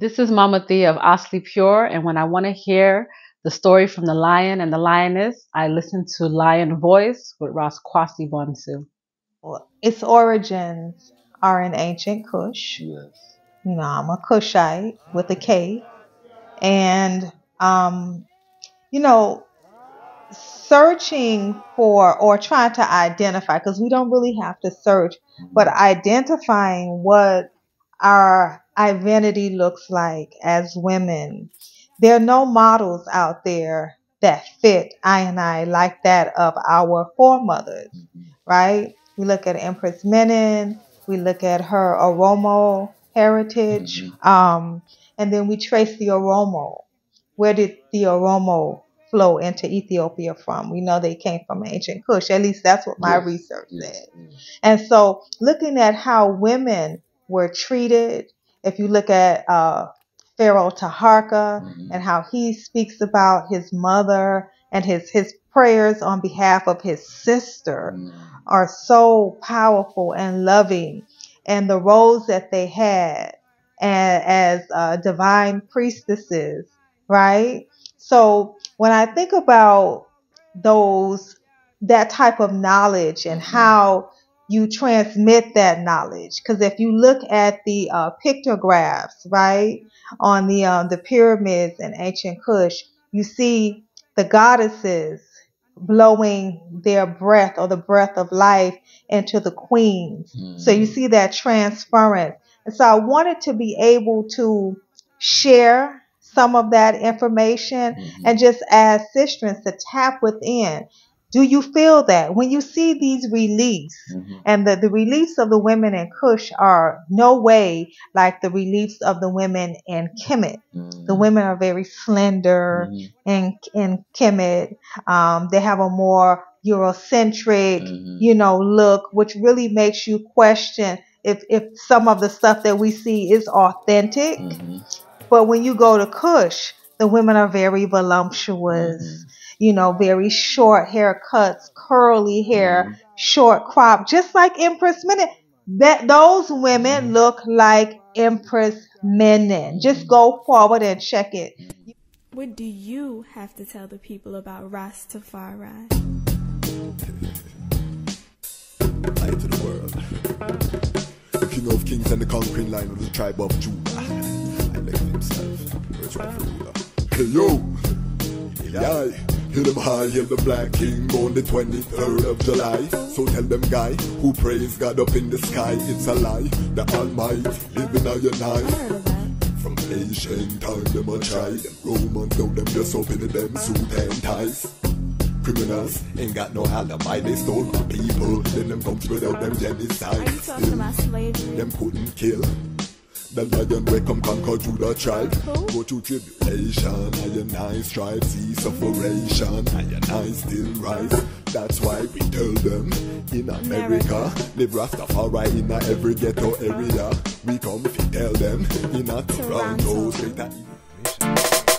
This is Mama Thea of Asli Pure, and when I want to hear the story from the lion and the lioness, I listen to Lion Voice with Ras Kwasi Bonsu. Its origins are in ancient Kush. Yes. You know, I'm a Kushite with a K. And, um, you know, searching for or trying to identify, because we don't really have to search, but identifying what our identity looks like as women. There are no models out there that fit I and I like that of our foremothers, right? We look at Empress Menen, we look at her Oromo heritage, um, and then we trace the Oromo. Where did the Oromo flow into Ethiopia from? We know they came from ancient Kush. At least that's what my Yes. research Yes. said. And so, looking at how women were treated, if you look at uh, Pharaoh Taharka Mhm. and how he speaks about his mother and his his prayers on behalf of his sister Mm. are so powerful and loving, and the roles that they had a- as uh, divine priestesses, right? So when I think about those that type of knowledge and how you transmit that knowledge, because if you look at the uh, pictographs, right, on the um, the pyramids in ancient Kush, you see the goddesses blowing their breath or the breath of life into the queens. So you Mm. see that transference. And so I wanted to be able to share some of that information Mhm. and just ask sistrins to tap within. Do you feel that when you see these reliefs Mhm. and the, the reliefs of the women in Kush are no way like the reliefs of the women in Kemet. The Mm. women are very slender Mhm. in in Kemet. Um, they have a more Eurocentric, Mhm. you know, look, which really makes you question if if some of the stuff that we see is authentic. Mhm. But when you go to Kush, the women are very voluptuous, Mhm. You know, very short haircuts, curly hair, Mhm. short crop, just like Empress Menen. That those women Mhm. look like Empress Menen. Just go forward and check it. What do you have to tell the people about Rastafari? light to the world. King of kings and the conquering line of the tribe of Judah. I left himself. Where's ruler? Hey yo! Yeah, Hear them high, hear the black king born the 23rd of July. So tell them guy who praise God up in the sky, it's a lie. The Almighty living on your I night. heard of that. From ancient time, them a try. Them Romans, now them just open them suit and ties. Criminals ain't got no alibi, they stole my people. Then them come without them Are genocide. you talking about slavery? Them couldn't kill. The lion will come conquer Judah tribe. Who? Go to tribulation, I and I strive, see sufferation, I and I still rise. That's why we tell them in America, live Rastafari in every ghetto area. We come fi tell them in a Toronto, straight at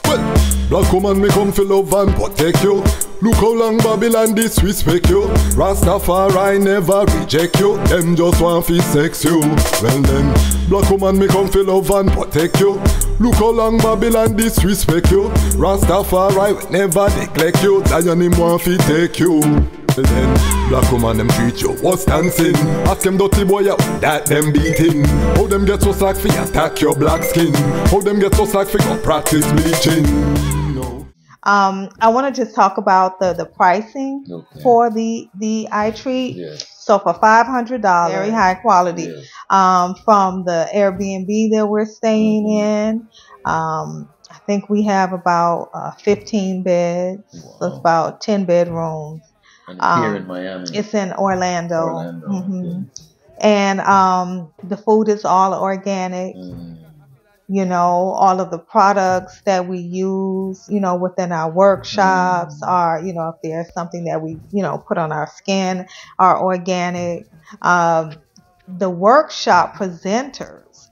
well, black woman me come fi love and protect you. Look how long Babylon disrespect you. Rastafari never reject you. Them just want fi sex you. Well then, black woman me come fi love and protect you. Look how long Babylon disrespect you. Rastafari never neglect you. Lion him want fi take you. Well then, black woman them treat you than sin. Ask them dirty boy how that them beating. How them get so slack fi attack your black skin. How them get so slack fi go practice bleaching. No. Um, I want to just talk about the the pricing Okay. for the the I-Treat. Yes. So for five hundred dollars, very high quality. Yes. Um, from the Airbnb that we're staying in, um, I think we have about uh, fifteen beds. So it's about ten bedrooms. And it's here um, in Miami. It's in Orlando. Orlando, Mhm. And um, the food is all organic. Mm. You know, all of the products that we use, you know, within our workshops are, you know, if there's something that we, you know, put on our skin are organic. Um, the workshop presenters,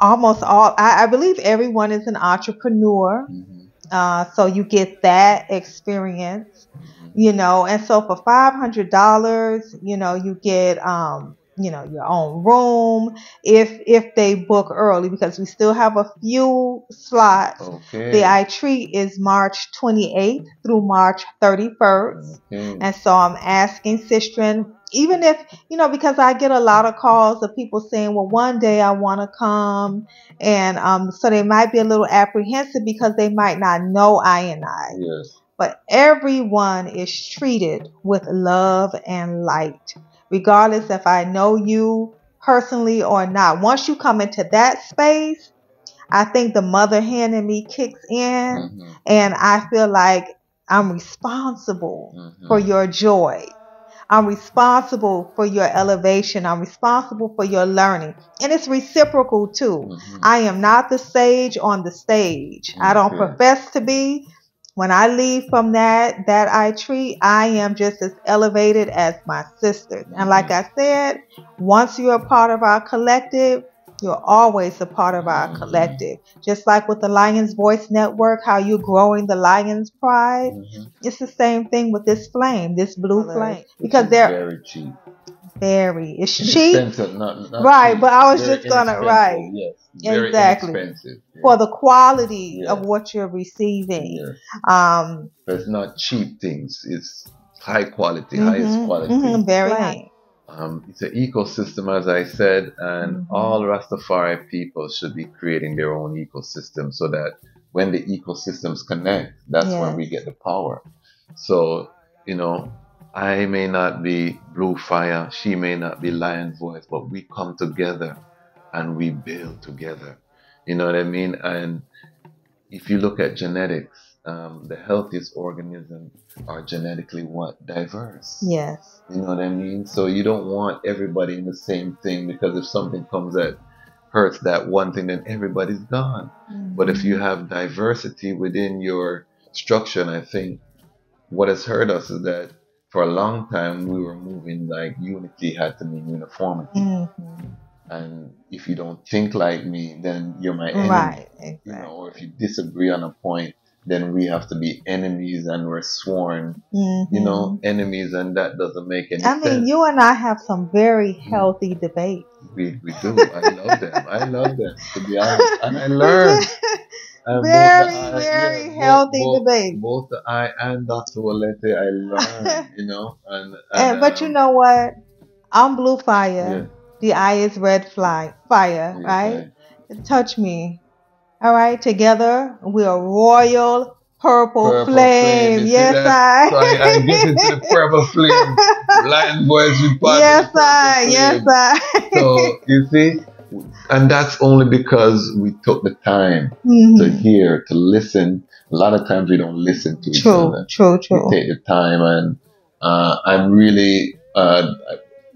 almost all, I, I believe everyone is an entrepreneur. Mhm. Uh, so you get that experience, Mhm. you know, and so for $500, you know, you get, um, you know your own room if if they book early because we still have a few slots. Okay. The I treat is March 28th through March 31st. Okay. And so I'm asking Sistren, even if, you know, because I get a lot of calls of people saying, well, one day I want to come. And um, so they might be a little apprehensive because they might not know I and I. Yes. But everyone is treated with love and light, regardless if I know you personally or not. Once you come into that space, I think the mother hen in me kicks in, Mhm. and I feel like I'm responsible Mhm. for your joy. I'm responsible for your elevation. I'm responsible for your learning. And it's reciprocal too. Mhm. I am not the sage on the stage. I don't profess to be. When I leave from that that I treat, I am just as elevated as my sisters. And like I said, once you're a part of our collective, you're always a part of our Mhm. collective. Just like with the Lions Voice Network, how you're growing the Lions Pride, Mhm. it's the same thing with this flame, this blue flame, because they're very cheap. Very. It's cheap not, not Right, cheap, but I was very just gonna- inexpensive, right. Yes. Exactly. inexpensive. for the quality of what you're receiving. Yes. Um, But it's not cheap things. It's high quality, mhm, highest quality. mhm, very Right. Um, it's an ecosystem, as I said, and Mhm. all Rastafari people should be creating their own ecosystem so that when the ecosystems connect, that's Yes. when we get the power. So, you know, I may not be Blue Fire, she may not be Lion Voice, but we come together and we build together. You know what I mean? And if you look at genetics, um, the healthiest organisms are genetically what? Diverse. Yes. You know what I mean? So you don't want everybody in the same thing because if something comes that hurts that one thing, then everybody's gone. But if you have diversity within your structure, and I think what has hurt us is that for a long time we were moving like unity had to mean uniformity. Mhm. And if you don't think like me, then you're my enemy. Right. You know, or if you disagree on a point, then we have to be enemies and we're sworn, you Mhm. know, enemies, and that doesn't make any I sense. mean, you and I have some very healthy debates. We, we do. I love them. I love them, to be honest. And I learn. And very, I- very both- healthy both, debates. Both the I and Dr. Walete, I learn, you know. And, and, And, but you um, know what? I'm blue yeah, fire. The eye is red fly fire, yeah, right? Touch me. All right. Together we are royal purple, Purple flame. flame, Yes, I, I I. get into the purple flame. Lion boys, we part yes, I. Yes, I. So you see, and that's only because we took the time to Mhm. hear, to listen. A lot of times we don't listen to each True, other. true, We true. take the time, and uh, I'm really. Uh,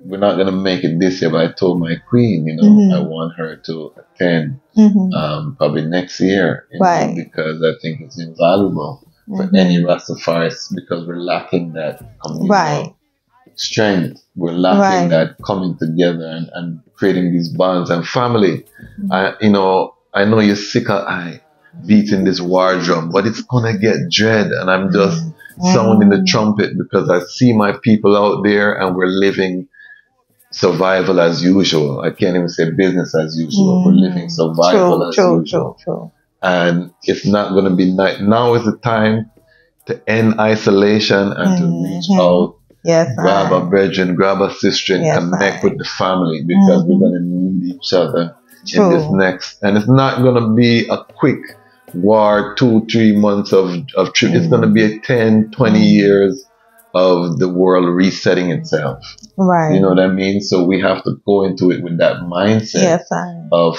we're not gonna make it this year, but I told my queen, you know, Mhm. I want her to attend hmm um, probably next year, you know, because I think it's invaluable for Mhm. any Rastafaris because we're lacking that communal Right. Strength. We're lacking Right. that coming together and, and creating these bonds and family. Mm-hmm. I, you know, I know you're sick of I beating this war drum, but it's gonna get dread, and I'm just sounding the Mhm. trumpet because I see my people out there and we're living survival as usual. I can't even say business as usual. We're Mhm. living survival True, as true, usual true, and it's not going to be night. Now is the time to end isolation and to reach Mhm. out, Yes, grab I. a virgin, grab a sister, and Yes, connect I. with the family because Mhm. we're going to need each other True. in this next. And it's not going to be a quick war, two, three months of, of trip. It's going to be a 10, 20 Mhm. years of the world resetting itself. Right. You know what I mean? So we have to go into it with that mindset yes, I. of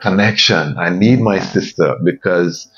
connection. I need my sister because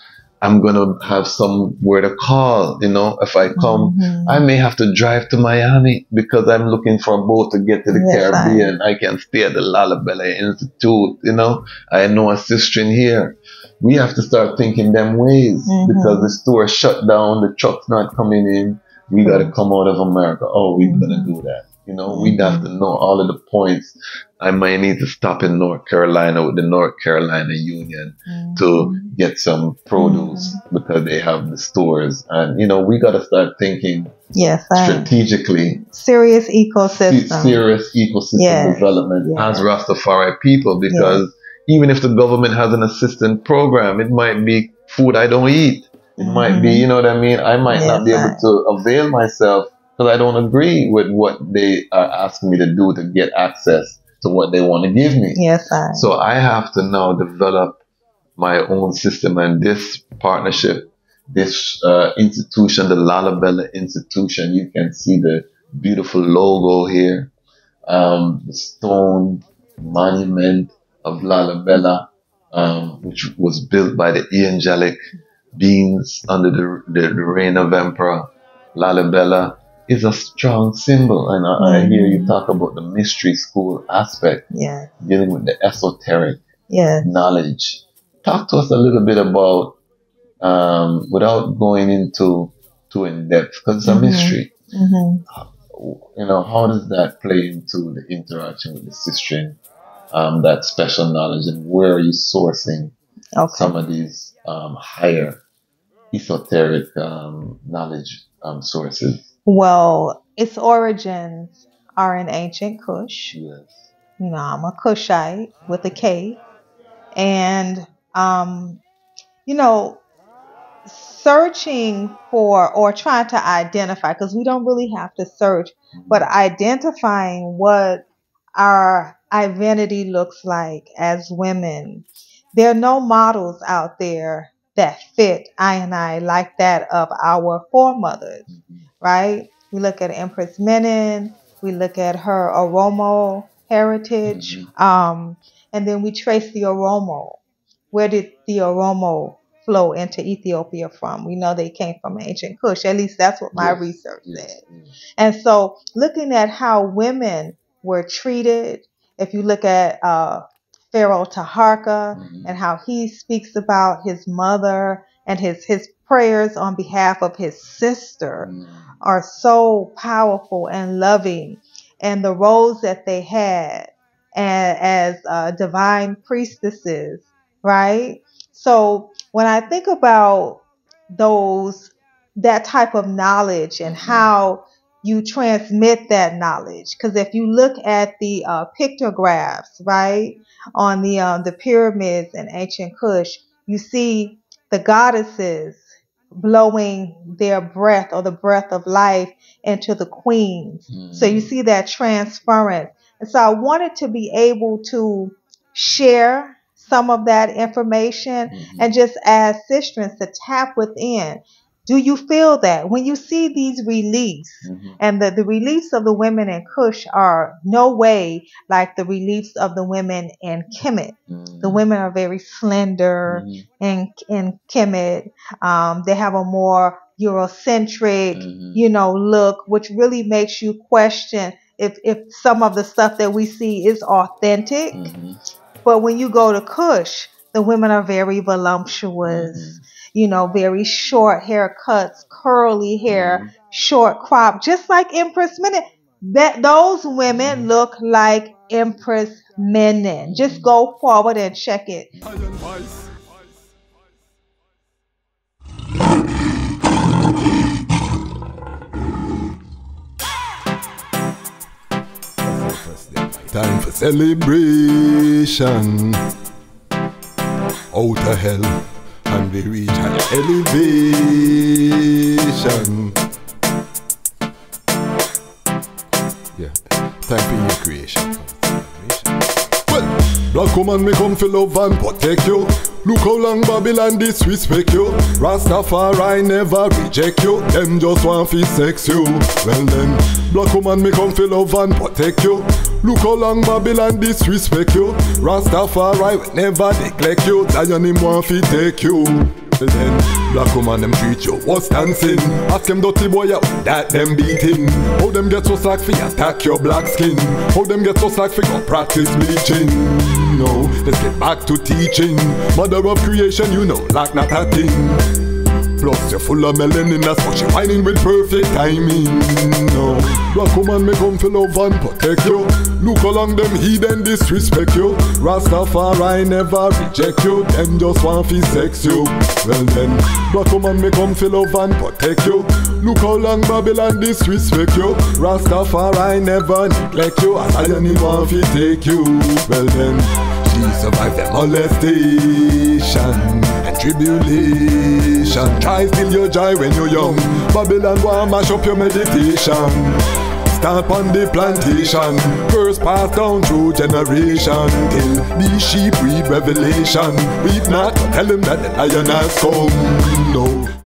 I'm gonna have somewhere to call. You know, if I come, Mhm. I may have to drive to Miami because I'm looking for a boat to get to the Yes, Caribbean. I can stay at the Lalibela Institute. You know, I know a sister in here. We have to start thinking them ways Mhm. because the store shut down, the truck's not coming in. We got to come out of America. Oh, we're gonna Mhm. do that. You know, we'd have to know all of the points. I might need to stop in North Carolina with the North Carolina Union to get some produce because they have the stores. And, you know, we got to start thinking Yes, strategically serious se- ecosystem. serious ecosystem Yes. development Yes. as Rastafari people because even if the government has an assistance program, it might be food I don't eat. It might be, Mhm. you know what I mean? I might not be able to avail myself because I don't agree with what they are asking me to do to get access to what they want to give me. Yes, I. So I have to now develop my own system, and this partnership, this uh, institution, the Lalibela Institution, you can see the beautiful logo here, um, the stone monument of Lalibela, um, which was built by the angelic beings under the, the, the reign of Emperor Lalibela. Is a strong symbol, and I, I hear you Mhm. talk about the mystery school aspect yes, dealing with the esoteric yes. knowledge. Talk to us a little bit about, um, without going into too in depth, because it's a Mhm. mystery. hmm You know, how does that play into the interaction with the sister, um, that special knowledge, and where are you sourcing Okay. some of these um, higher esoteric um, knowledge um, sources? Well, its origins are in ancient Kush. Yes. You know, I'm a Kushite with a K. And, um, you know, searching for or trying to identify, because we don't really have to search, but identifying what our identity looks like as women. There are no models out there that fit I and I like that of our foremothers Mhm. Right? We look at Empress Menen, we look at her Oromo heritage, um, and then we trace the Oromo. Where did the Oromo flow into Ethiopia from? We know they came from ancient Kush. At least that's what my Yes, research yes, said. yes. And so, looking at how women were treated, if you look at uh, Pharaoh Taharka Mhm. and how he speaks about his mother and his his prayers on behalf of his sister Mhm. are so powerful and loving, and the roles that they had as uh, divine priestesses, right? So when I think about those that type of knowledge and Mhm. how you transmit that knowledge, because if you look at the uh, pictographs, right, on the um, the pyramids in ancient Kush, you see the goddesses blowing their breath or the breath of life into the queens. So you Mhm. see that transference. And so I wanted to be able to share some of that information Mhm. and just ask sistrins to tap within. Do you feel that when you see these reliefs Mhm. and the, the reliefs of the women in Kush are no way like the reliefs of the women in Kemet. The Mhm. women are very slender Mhm. in in Kemet. Um, they have a more Eurocentric, Mhm. you know, look, which really makes you question if if some of the stuff that we see is authentic. Mhm. But when you go to Kush, the women are very voluptuous, Mhm. You know, very short haircuts, curly hair, Mhm. short crop, just like Empress Menen. That those women Mhm. look like Empress Menen. Just go forward and check it. Time for celebration. Out of hell, and we reach higher elevation. Yeah, for new creation. Well, black woman me come for love and protect you. Look how long Babylon disrespect you. Rastafari never reject you. Them just want fi sex you. Well then, black woman me come for love and protect you. Look how long Babylon disrespect you. Rastafari never neglect you. Zion him want fi take you. Well then, black woman them treat you worse sin. Ask them dirty boy that them beating. Them get so slack fi attack your black skin. How them get so slack fi go practice bleaching. No, let's get back to teaching. Mother of creation, you know, like not a thing. Plus you're full of melanin, that's why she whining with perfect timing. No, black woman me come for love and protect you. Look along them heathen disrespect you. Rastafari never reject you. Them just want to sex you. Well then, black woman me come for love and protect you. Look how long Babylon disrespect you. Rastafari never neglect you. As I only want to take you. Well then, she survived the molestation and tribulation. Try steal your joy when you're young. Babylon want mash up your meditation. Stamp on the plantation, curse passed down through generation till the sheep read revelation. Weep not, tell him that the lion has come. No.